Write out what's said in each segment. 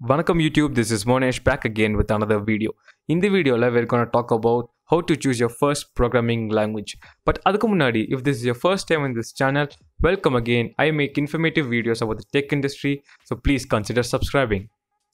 வணக்கம் YouTube this is Monesh back again with another video இந்த வீடியோவில் we're going to talk about how to choose your first programming language but அதுக்கு முன்னாடி if this is your first time in this channel welcome again I make informative videos about the tech industry so please consider subscribing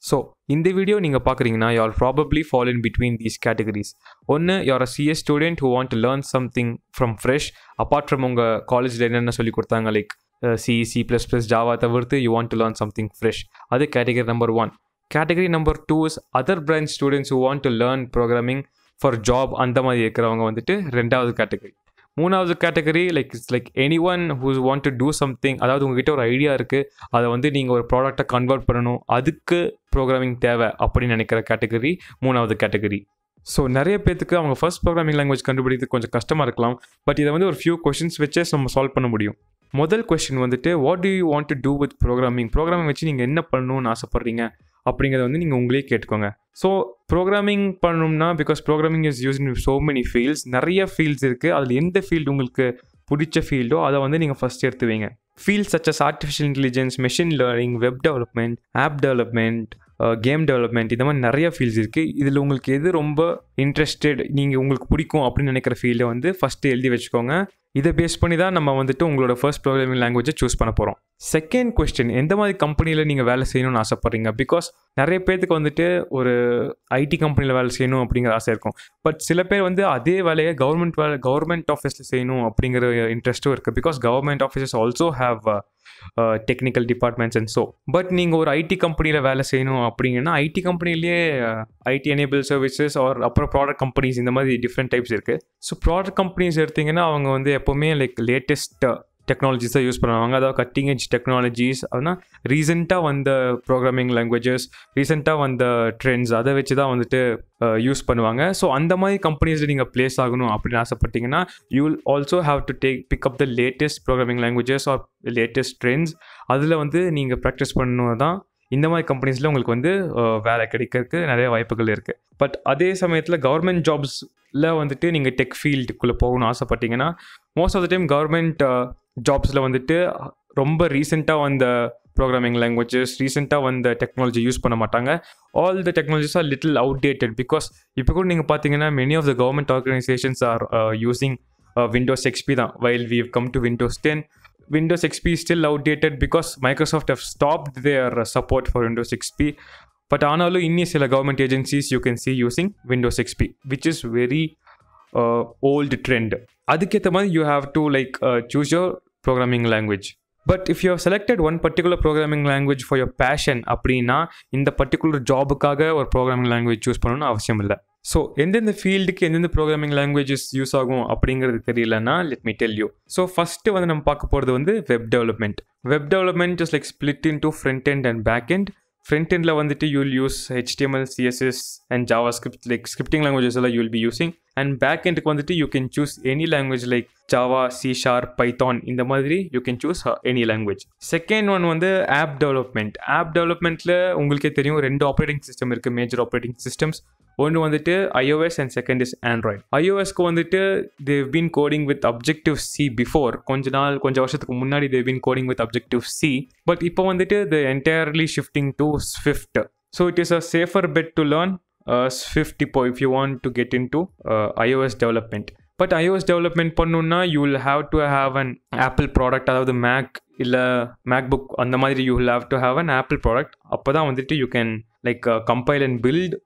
so இந்த video நீங்கள் பார்க்குறீங்கன்னா you are probably fall in between these categories ஒன்று you're a CS student who want to learn something from fresh apart from உங்கள் காலேஜில் என்னென்ன சொல்லி கொடுத்தாங்க like C C plus plus Java தவிர்த்து you want to learn something fresh அது category number one category number two is other branch students who want to learn programming for job அந்த மாதிரி இருக்கிறவங்க வந்துட்டு ரெண்டாவது கேட்டகரி மூணாவது category like it's like any one who's want to do something அதாவது உங்ககிட்ட ஒரு ஐடியா இருக்குது அதை வந்து நீங்கள் ஒரு ப்ராடக்டை கன்வெர்ட் பண்ணணும் அதுக்கு ப்ரோக்ராமிங் தேவை அப்படின்னு நினைக்கிற கேட்டகரி மூணாவது கேட்டகரி ஸோ நிறைய பேத்துக்கு அவங்க ஃபர்ஸ்ட் ப்ரோக்ராமிங் லாங்குவேஜ் கண்டுபிடிக்கிறது கொஞ்சம் கஷ்டமாக இருக்கலாம் பட் இதை வந்து ஒரு ஃபியூ கொஷின்ஸ் வச்சே நம்ம சால்வ் பண்ண முடியும். முதல் கொஷின் வந்துட்டு what do you want to do with programming programming வச்சு நீங்கள் என்ன பண்ணணும்னு ஆசைப்பட்றீங்க? அப்படிங்கிறத வந்து நீங்கள் உங்களே கேட்டுக்கோங்க. ஸோ ப்ரோக்ராமிங் பண்ணணும்னா because programming is use in so many fields நிறைய ஃபீல்ட்ஸ் இருக்குது அதில் எந்த ஃபீல்டு உங்களுக்கு பிடிச்ச ஃபீல்டோ அதை வந்து நீங்கள் ஃபஸ்ட் எடுத்து வைங்க. Fields such as artificial intelligence machine learning web development app development game development இந்த மாதிரி நிறைய ஃபீல்ட்ஸ் இருக்குது இதில் உங்களுக்கு எது ரொம்ப இன்ட்ரெஸ்டட் நீங்கள் உங்களுக்கு பிடிக்கும் அப்படின்னு நினைக்கிற ஃபீல்டை வந்து ஃபஸ்ட்டு எழுதி வச்சுக்கோங்க. இதை பேஸ் பண்ணி தான் நம்ம வந்துட்டு உங்களோட ஃபர்ஸ்ட் ப்ரோக்ராமிங் லாங்குவேஜை சூஸ் பண்ண போகிறோம் செகண்ட் கொஸ்டின் எந்த மாதிரி கம்பெனியில் நீங்கள் வேலை செய்யணும்னு ஆசைப்பட்றீங்க? பிகாஸ் நிறைய பேர்த்துக்கு வந்துட்டு ஒரு ஐடி கம்பெனியில் வேலை செய்யணும் அப்படிங்கிற ஆசை இருக்கும். பட் சில பேர் வந்து அதே வேலையை கவர்மெண்ட் வேலை கவர்மெண்ட் ஆஃபீஸில் செய்யணும் அப்படிங்கிற இன்ட்ரெஸ்ட்டும் இருக்குது because government offices also have technical departments and so but நீங்கள் ஒரு ஐடி கம்பெனியில் வேலை செய்யணும் அப்படிங்கன்னா ஐடி கம்பெனிலேயே ஐடி எனேபிள் சர்வீசஸ் ஆர் அப்புறம் ப்ராடக்ட் கம்பெனிஸ் இந்த மாதிரி டிஃப்ரெண்ட் டைப்ஸ் இருக்குது ஸோ ப்ராடக்ட் கம்பெனிஸ் எடுத்திங்கன்னா அவங்க வந்து எப்போவுமே லைக் லேட்டஸ்ட் டெக்னாலஜிஸ் தான் யூஸ் பண்ணுவாங்க. அதாவது கட்டிங் எஜ் டெக்னாலஜிஸ் அதுனா ரீசெண்டாக வந்த ப்ரோக்ராமிங் லாங்குவேஜஸ் ரீசெண்டாக வந்த ட்ரெண்ட்ஸ் அதை வச்சு தான் வந்துட்டு யூஸ் பண்ணுவாங்க. ஸோ அந்த மாதிரி கம்பெனிஸில் நீங்கள் ப்ளேஸ் ஆகணும் அப்படின்னு ஆசைப்பட்டீங்கன்னா you will also have to take pick up the latest programming languages or latest trends அதில் வந்து நீங்கள் ப்ராக்டிஸ் பண்ணணும் தான் இந்த மாதிரி கம்பெனிஸில் உங்களுக்கு வந்து வேலை கிடைக்கிறதுக்கு நிறைய வாய்ப்புகள் இருக்குது பட் அதே சமயத்தில் கவர்மெண்ட் ஜாப்ஸில் வந்துட்டு நீங்கள் டெக் ஃபீல்டுக்குள்ளே போகணும்னு ஆசைப்பட்டீங்கன்னா most of the time government ஜாப்ஸில் வந்துட்டு ரொம்ப ரீசெண்டாக வந்த ப்ரோக்ராமிங் லாங்குவேஜஸ் ரீசெண்டாக வந்த டெக்னாலஜி யூஸ் பண்ண மாட்டாங்க. All the technologies are little outdated because இப்போ கூட நீங்கள் பார்த்தீங்கன்னா many of the government organisations are using Windows XP தான். While we come to Windows ten Windows XP is still outdated because Microsoft have stopped their support for Windows XP. But ஆனாலும் இன்னும் சில government agencies you can see using Windows XP which is very old trend அதுக்கேற்ற மாதிரி you have to like choose your programming language but if you have selected one particular programming language for your passion அப்படின்னா இந்த particular ஜாபுக்காக ஒரு programming language choose பண்ணணும்னு அவசியம் இல்லை so எந்தெந்த ஃபீல்டுக்கு எந்தெந்த ப்ரோக்ராமிங் லாங்குவேஜஸ் யூஸ் ஆகும் அப்படிங்கிறது தெரியலன்னா let me tell you so first வந்து நம்ம பார்க்க போகிறது வந்து web development web development is like split into front end and back end front எண்டில் வந்துட்டு you'll use HTML CSS and JavaScript like scripting languages எல்லாம் you'll be using and back எண்டுக்கு வந்துட்டு you can choose any language like Java C sharp Python இந்த மாதிரி you can choose any language second one வந்து app development app டெவலப்மெண்ட்டில் உங்களுக்கே தெரியும் ரெண்டு ஆப்ரேட்டிங் சிஸ்டம் இருக்குது மேஜர் ஆப்ரேட்டிங் சிஸ்டம்ஸ் ஒன்று வந்துட்டு iOS and second is Android ஐஓஎஸ்க்கு வந்துட்டு they've been coding with objective C before கொஞ்ச நாள் கொஞ்சம் வருஷத்துக்கு முன்னாடி they've been coding with objective C but இப்போ வந்துட்டு the entirely shifting to Swift so it is a safer bet to learn Swift இப்போ if you want to get into iOS development but iOS development பண்ணணுன்னா you will have to have an Apple product அதாவது Mac இல்லை MacBook அந்த மாதிரி you will have to have an Apple product அப்போ தான் வந்துட்டு you can like compile and build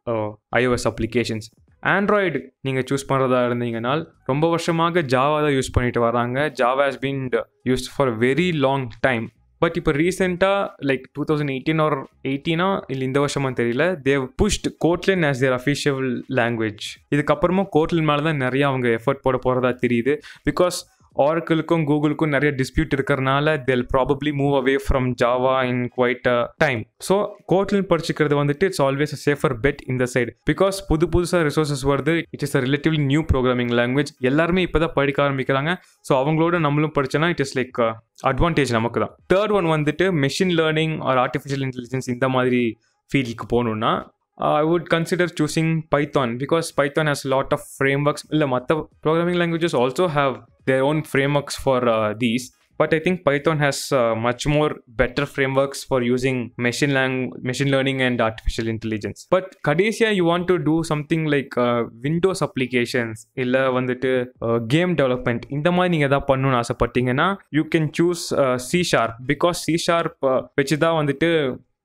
iOS applications Android நீங்கள் choose பண்ணுறதா இருந்தீங்கனால் ரொம்ப வருஷமாக ஜாவா தான் யூஸ் பண்ணிட்டு வராங்க. Java has been use for very long time but இப்போ ரீசெண்டாக like two thousand eighteen or எயிட்டீனா இல்லை இந்த வருஷமா தெரியல they've pushed Kotlin as their official language இதுக்கப்புறமா கோட்லின் மேலே தான் நிறைய அவங்க எஃபர்ட் போட போகிறதா தெரியுது. பிகாஸ் ஆர்க்கிளுக்கும் கூகுளுக்கும் நிறைய டிஸ்பியூட் இருக்கிறனால they'll probably move away from Java in quite time so Kotlin படிச்சுக்கிறது வந்துட்டு it's always a safer bet இந்த சைடு பிகாஸ் புது புதுசாக ரிசோர்ஸஸ் வருது it is a relatively new programming language எல்லாருமே இப்போ தான் படிக்க ஆரம்பிக்கிறாங்க. ஸோ அவங்களோட நம்மளும் படிச்சோன்னா இட் இஸ் லைக் அட்வான்டேஜ் நமக்கு தான். தேர்ட் ஒன் வந்துட்டு machine learning or artificial intelligence இந்த மாதிரி ஃபீல்டுக்கு போகணுன்னா I would consider choosing Python because Python has lot of frameworks இல்லை மற்ற programming languages also have their own frameworks for uh, these but I think Python has uh, much more better frameworks for using machine lang- machine learning and artificial intelligence. But கடைசியா you want to do something like uh, Windows applications இல்லை வந்துட்டு game development இந்த மாதிரி நீங்கள் எதாவது பண்ணணும்னு ஆசைப்பட்டீங்கன்னா you can choose C sharp because C sharp வச்சு தான் வந்துட்டு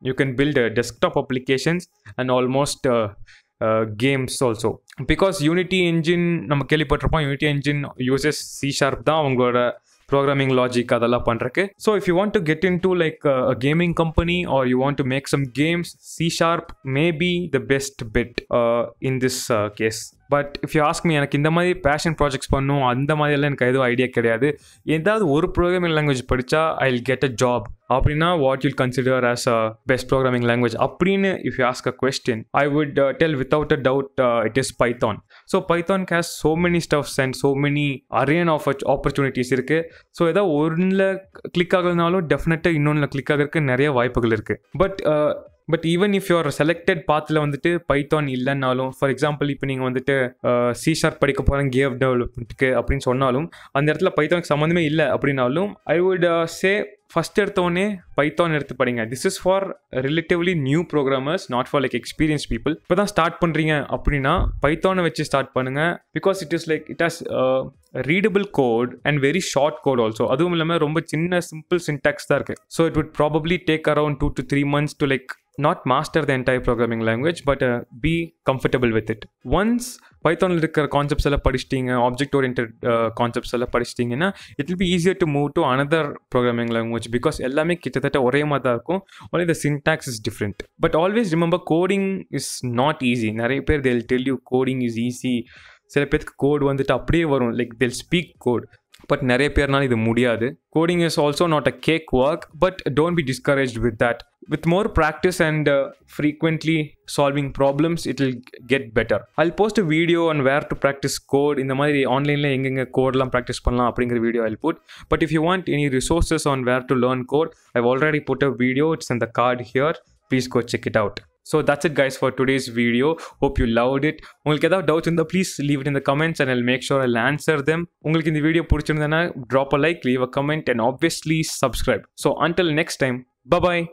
you can build desktop applications and almost games also because Unity engine நம்ம கேள்விப்பட்டிருப்போம் Unity engine uses C sharp தான் அவங்களோட ப்ரோக்ராமிங் லாஜிக் அதெல்லாம் பண்ணுறக்கு so if you want to get into like gaming company or you want to make some games C sharp may be the best bet in this case but if you ask me எனக்கு இந்த மாதிரி fashion projects பண்ணும் அந்த மாதிரியெல்லாம் எனக்கு எதுவும் idea கிடையாது. ஏதாவது ஒரு ப்ரோக்ராமிங் லாங்குவேஜ் படித்தா I will get a job அப்படின்னா what you'll consider as a best programming language அப்படின்னு if you ask a question I would tell without a doubt it is Python so Python has so many stuffs and so many arena of opportunities இருக்குது so ஏதாவது ஒன்றில் click ஆகலனாலும் டெஃபினட்டாக இன்னொன்றில் click ஆகிறதுக்கு நிறைய வாய்ப்புகள் இருக்குது but but even if your selected பாத்தில் வந்துட்டு பைத்தான் இல்லைன்னாலும் ஃபார் எக்ஸாம்பிள் இப்போ நீங்கள் வந்துட்டு uh, சி ஷார்ப் படிக்க போகிறேன் கேவ் டெவலப்மெண்ட்டுக்கு அப்படின்னு சொன்னாலும் அந்த இடத்துல பைத்தானுக்கு சம்மந்தமே இல்லை அப்படின்னாலும் ஐ வுட் சே ஃபஸ்ட் எடுத்தோடனே பைத்தான் எடுத்து படிங்க. This is for relatively new programmers not for like experience people இப்போ தான் ஸ்டார்ட் பண்ணுறீங்க அப்படின்னா பைத்தானை வச்சு ஸ்டார்ட் பண்ணுங்கள் because it is like it has readable code and very short code also அதுவும் இல்லாமல் ரொம்ப சின்ன சிம்பிள் சின்டாக்ஸ் தான் இருக்குது so it would probably take around two to three months to like not master the entire programming language but uh, be comfortable with it. Once பைத்தானில் இருக்கிற concepts எல்லாம் படிச்சிட்டிங்க ஆப்ஜெக்ட் ஓரியன்ட் கான்செப்ட்ஸ் எல்லாம் படிச்சிட்டிங்கன்னா it will be easier to move to another programming language because எல்லாமே கிட்டத்தட்ட ஒரே மாதிரி தான் இருக்கும். Only the syntax is different but always remember coding is not easy நிறைய பேர் they'll tell you coding is easy சில பேருக்கு கோட் வந்துட்டு அப்படியே வரும். Like they'll speak code but நிறைய பேர்னால இது முடியாது coding is also not a cake work but don't be discourage with that with more practice and uh, frequently solving problems it will get better. I'll post a video on where to practice code. இந்த மாதிரி ஆன்லைனில் எங்கெங்கே கோட்லாம் practice பண்ணலாம் அப்படிங்கிற video I'll put but if you want any resources on where to learn code I've already put a video it's இந்த card here please go check it out so that's it guys for today's video hope you loved it உங்களுக்கு ஏதாவது doubts இருந்தால் please leave it இந்த comments and I'll make sure I'll answer them உங்களுக்கு இந்த video பிடிச்சிருந்தேன்னா drop a like leave a comment and obviously subscribe so until next time bye bye